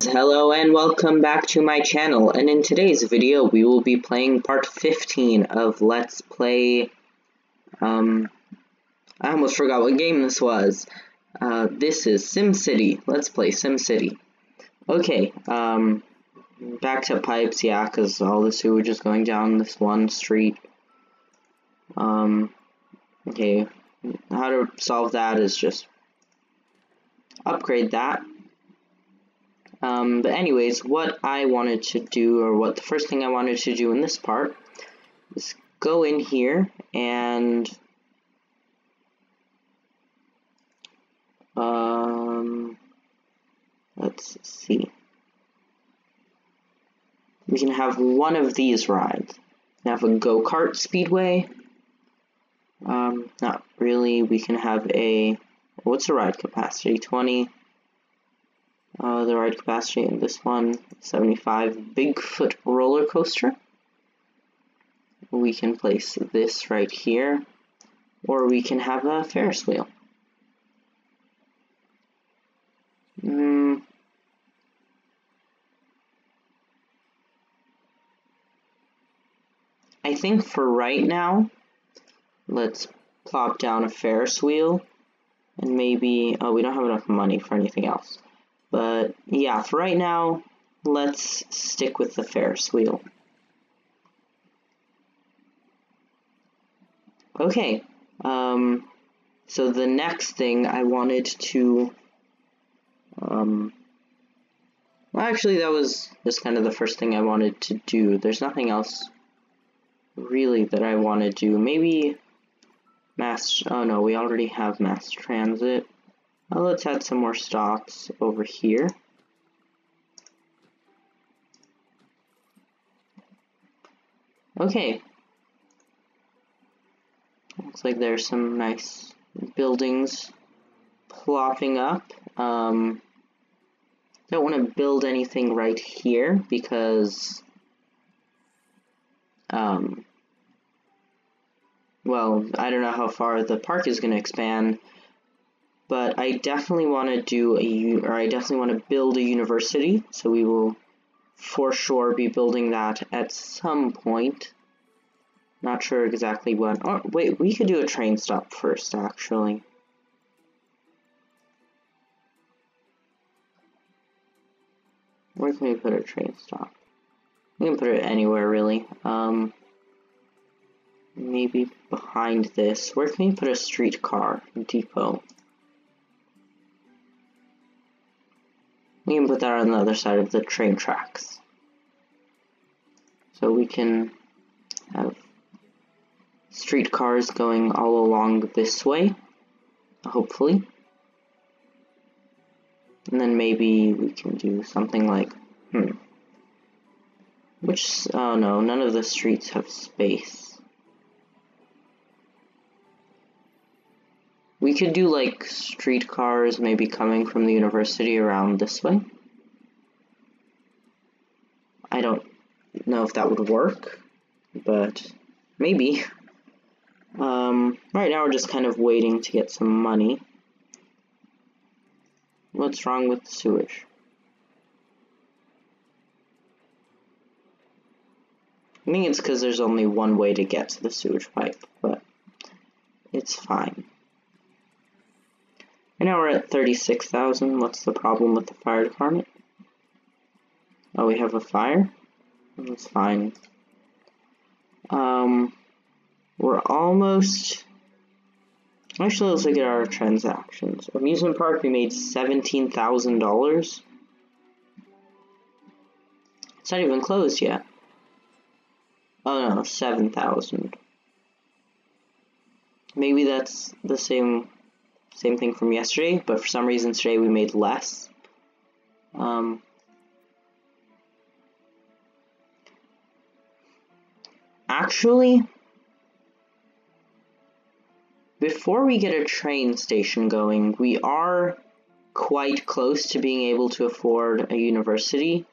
Hello and welcome back to my channel and in today's video we will be playing part 15 of Let's Play um I almost forgot what game this was. Uh, this is SimCity. Let's play SimCity. Okay, um back to pipes, yeah, because all the sewage is going down this one street. Um okay, how to solve that is just upgrade that um, but anyways, what I wanted to do, or what the first thing I wanted to do in this part, is go in here and um, let's see. We can have one of these rides. We have a go-kart speedway. Um, not really. We can have a, what's the ride capacity? 20. Uh, the ride capacity in this one, 75 Bigfoot roller coaster. We can place this right here, or we can have a Ferris wheel. Mm. I think for right now, let's plop down a Ferris wheel, and maybe, oh, we don't have enough money for anything else. But yeah, for right now, let's stick with the Ferris wheel. Okay, um, so the next thing I wanted to, um, well actually that was just kind of the first thing I wanted to do. There's nothing else really that I want to do. Maybe mass, oh no, we already have mass transit. Now let's add some more stops over here. Okay. Looks like there's some nice buildings plopping up. Um, don't want to build anything right here because, um, well, I don't know how far the park is going to expand but I definitely want to do a, or I definitely want to build a university, so we will for sure be building that at some point. Not sure exactly when. Oh, wait, we could do a train stop first, actually. Where can we put a train stop? We can put it anywhere, really. Um, maybe behind this. Where can we put a streetcar depot? We can put that on the other side of the train tracks. So we can have streetcars going all along this way, hopefully. And then maybe we can do something like, hmm. Which, oh no, none of the streets have space. We could do like streetcars maybe coming from the university around this way. I don't know if that would work, but maybe. Um, right now we're just kind of waiting to get some money. What's wrong with the sewage? I think it's because there's only one way to get to the sewage pipe, but it's fine. And now we're at 36,000. What's the problem with the fire department? Oh, we have a fire? That's fine. Um, we're almost... Actually, let's look at our transactions. Amusement park, we made $17,000. It's not even closed yet. Oh no, 7,000. Maybe that's the same same thing from yesterday, but for some reason today we made less. Um, actually, before we get a train station going, we are quite close to being able to afford a university.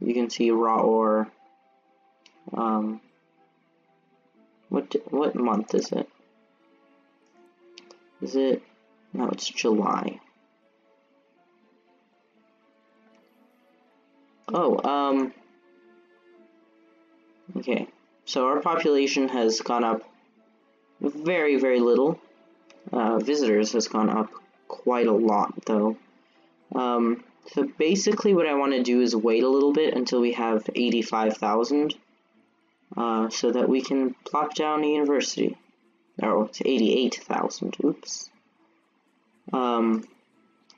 You can see raw ore. Um, what what month is it? Is it? No, it's July. Oh, um... Okay, so our population has gone up very, very little. Uh, visitors has gone up quite a lot, though. Um, so basically what I want to do is wait a little bit until we have 85,000, uh, so that we can plop down a university. Oh, it's 88,000, oops. Um,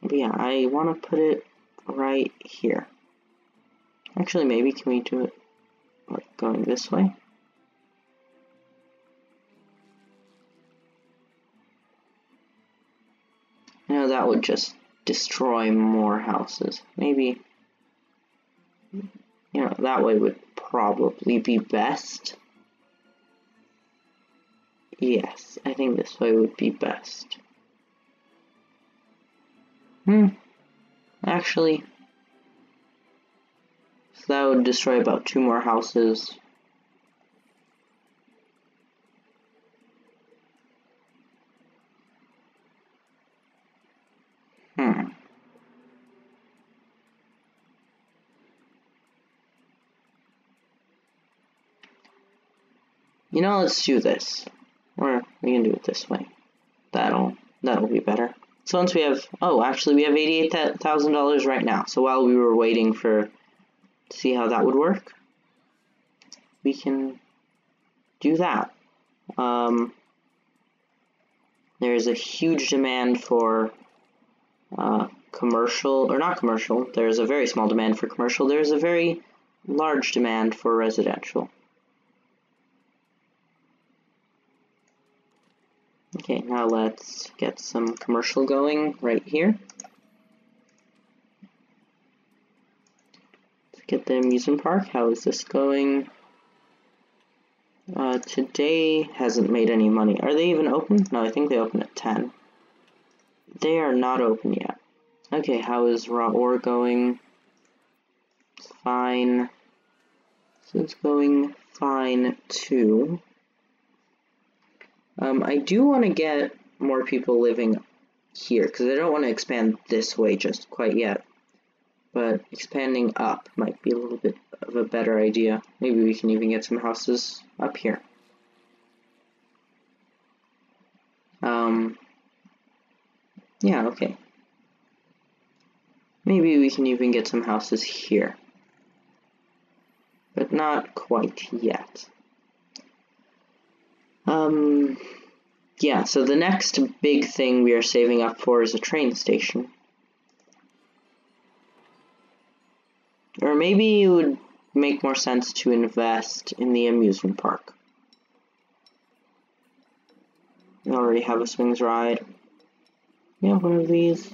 but yeah, I want to put it right here. Actually, maybe can we do it like going this way? Know, that would just destroy more houses. Maybe, you know, that way would probably be best. Yes, I think this way would be best. Hmm. Actually, so that would destroy about two more houses. Hmm. You know, let's do this. We can do it this way. That'll that'll be better. So once we have, oh, actually we have $88,000 right now. So while we were waiting for, to see how that would work, we can do that. Um, there's a huge demand for uh, commercial, or not commercial, there's a very small demand for commercial, there's a very large demand for residential. Okay, now let's get some commercial going right here. Let's get the amusement park. How is this going? Uh, today hasn't made any money. Are they even open? No, I think they open at 10. They are not open yet. Okay, how is raw ore going? It's fine. This is going fine too. Um, I do want to get more people living here, because I don't want to expand this way just quite yet. But expanding up might be a little bit of a better idea. Maybe we can even get some houses up here. Um, yeah, okay. Maybe we can even get some houses here. But not quite yet. Um, yeah, so the next big thing we are saving up for is a train station. Or maybe it would make more sense to invest in the amusement park. We already have a swings ride. Yeah, one of these.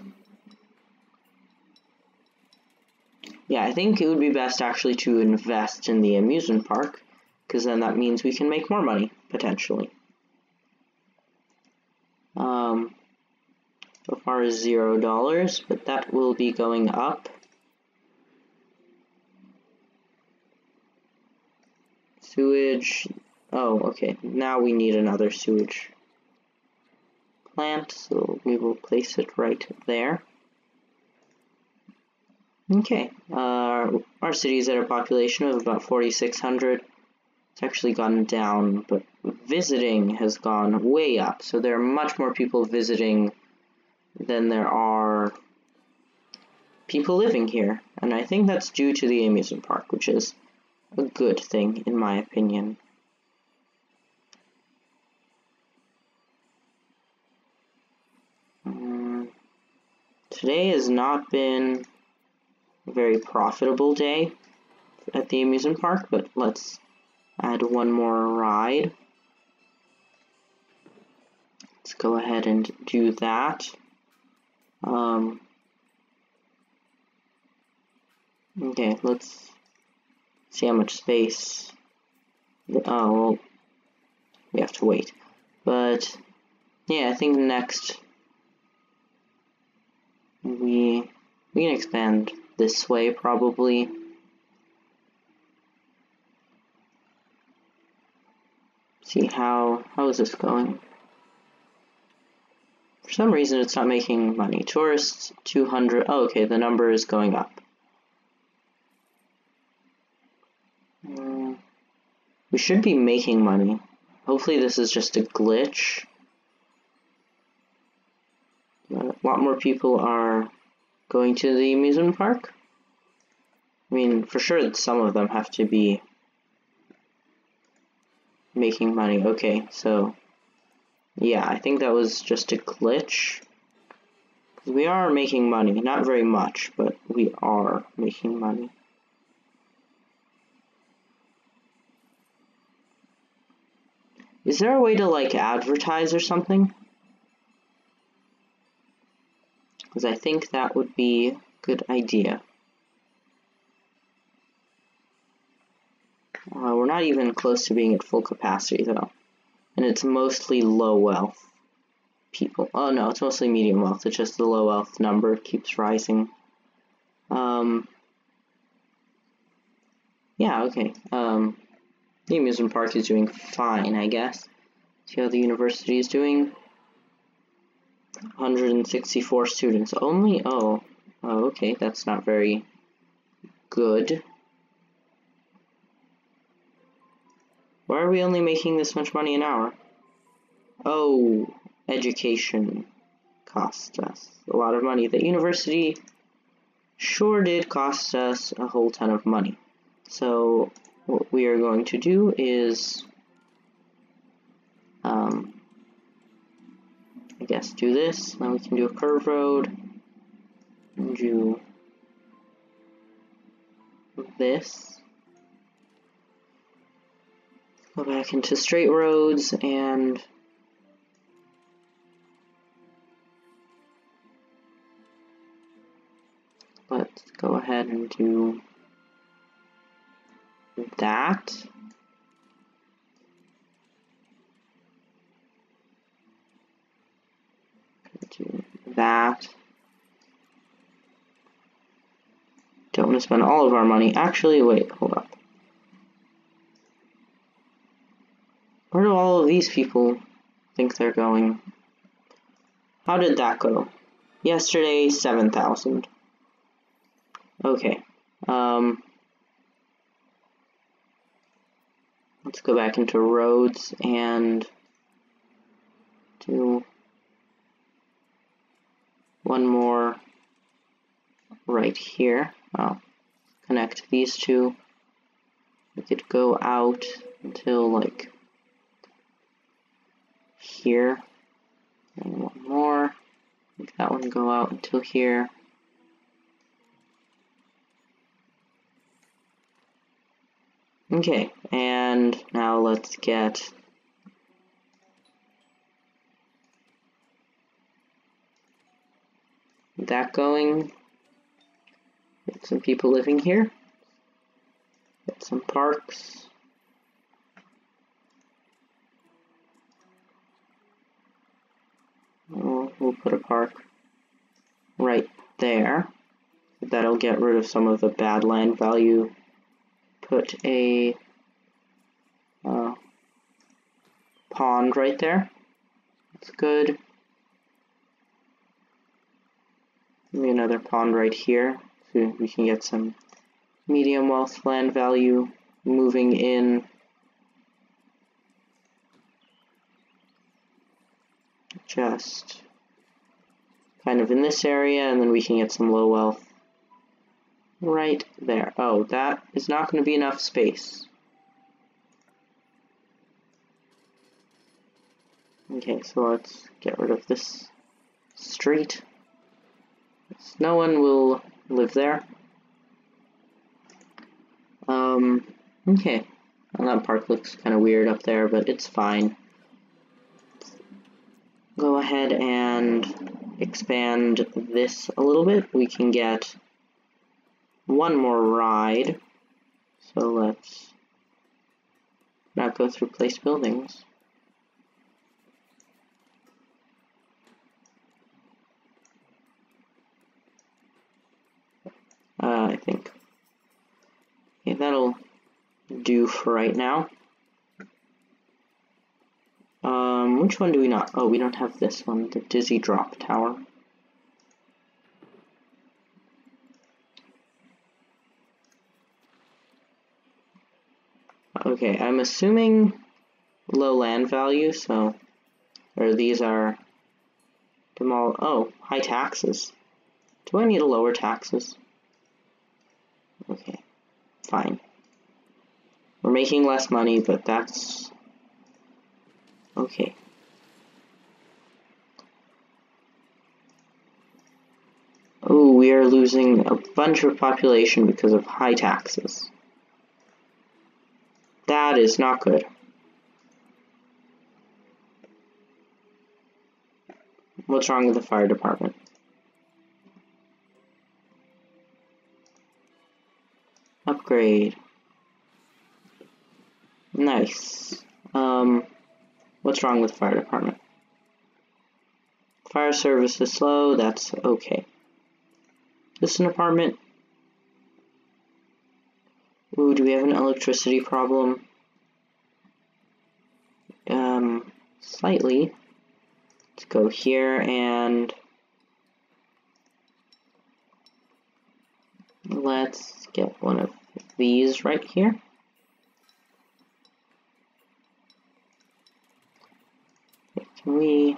Yeah, I think it would be best actually to invest in the amusement park because then that means we can make more money, potentially. Um, so far is zero dollars, but that will be going up. Sewage, oh, okay, now we need another sewage plant, so we will place it right there. Okay, uh, our city is at a population of about 4,600. It's actually gone down, but visiting has gone way up. So there are much more people visiting than there are people living here. And I think that's due to the amusement park, which is a good thing, in my opinion. Um, today has not been a very profitable day at the amusement park, but let's add one more ride. Let's go ahead and do that. Um, okay, let's see how much space. Oh, well, we have to wait. But, yeah, I think next we, we can expand this way probably. see how, how is this going? For some reason, it's not making money. Tourists, 200. Oh, okay, the number is going up. Mm. We should be making money. Hopefully, this is just a glitch. A lot more people are going to the amusement park. I mean, for sure, some of them have to be making money. Okay, so yeah, I think that was just a glitch. We are making money, not very much, but we are making money. Is there a way to like advertise or something? Because I think that would be a good idea. Uh, we're not even close to being at full capacity though. And it's mostly low wealth people. Oh no, it's mostly medium wealth. It's just the low wealth number keeps rising. Um, yeah, okay. Um, the amusement park is doing fine, I guess. See how the university is doing? 164 students only? Oh, oh okay, that's not very good. Why are we only making this much money an hour? Oh, education cost us a lot of money. The university sure did cost us a whole ton of money. So what we are going to do is, um, I guess, do this. Then we can do a curve road and do this. Go back into straight roads and let's go ahead and do that. Do that. Don't want to spend all of our money. Actually, wait, hold up. Where do all of these people think they're going? How did that go? Yesterday, 7,000. Okay. Um, let's go back into roads and do one more right here. I'll connect these two. We could go out until like here. And one more. Make that one go out until here. Okay, and now let's get that going. Get some people living here. Get some parks. We'll, put a park right there. That'll get rid of some of the bad land value put a uh, pond right there. That's good. Maybe another pond right here, so we can get some medium wealth land value moving in. Just kind of in this area, and then we can get some low wealth right there. Oh, that is not going to be enough space. Okay, so let's get rid of this street. No one will live there. Um, okay. Well, that park looks kind of weird up there, but it's fine. Go ahead and expand this a little bit. We can get one more ride. So let's not go through place buildings. Uh, I think. Okay, that'll do for right now. Um, which one do we not? Oh, we don't have this one, the Dizzy Drop Tower. Okay, I'm assuming low land value, so, or these are demol, oh, high taxes. Do I need to lower taxes? Okay, fine. We're making less money, but that's okay. Oh, we are losing a bunch of population because of high taxes. That is not good. What's wrong with the fire department? Upgrade. Nice. Um, what's wrong with fire department? Fire service is slow, that's okay. This is an apartment. Ooh, do we have an electricity problem? Um, slightly. Let's go here and let's get one of these right here. Can we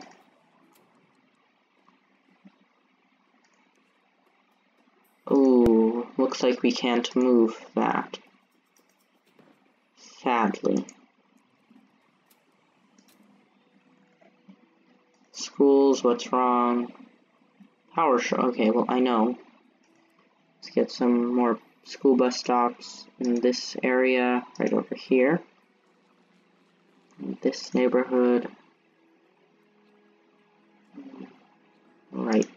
Oh, looks like we can't move that. Sadly. Schools, what's wrong? Power show, okay, well I know. Let's get some more school bus stops in this area, right over here. In this neighborhood.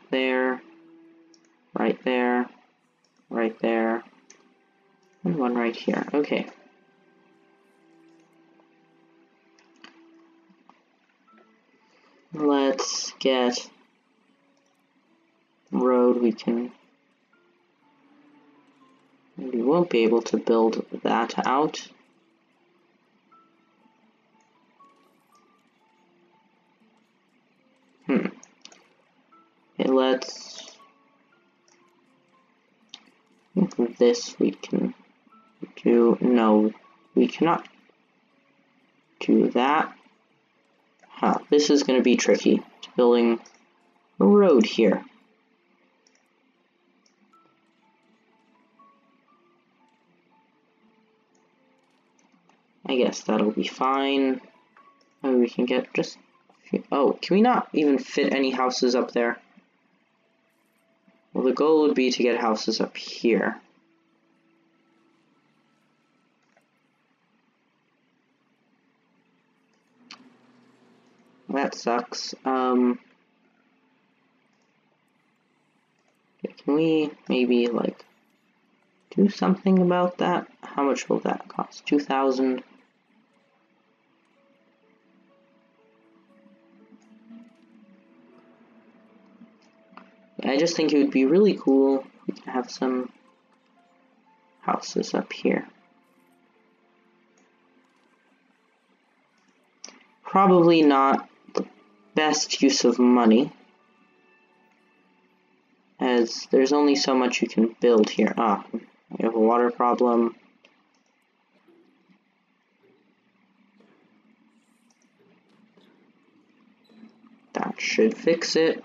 There. Right there right there, and one right here. Okay. Let's get road we can we won't be able to build that out. Okay, let's this we can do, no, we cannot do that. Huh, this is going to be tricky, building a road here. I guess that'll be fine. Maybe we can get just, oh, can we not even fit any houses up there? Well, the goal would be to get houses up here. That sucks. Um, can we maybe, like, do something about that? How much will that cost? 2,000? I just think it would be really cool we have some houses up here. Probably not the best use of money, as there's only so much you can build here. Ah, we have a water problem. That should fix it.